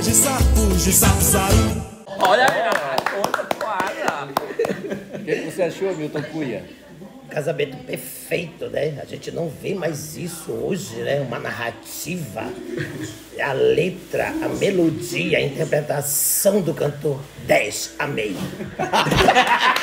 de sapo, de sapo, saru. Olha aí, a conta quadra. O que, você achou, Milton Cunha? Casamento perfeito, né? A gente não vê mais isso hoje, né? Uma narrativa, a letra, a melodia, a interpretação do cantor. 10, meio.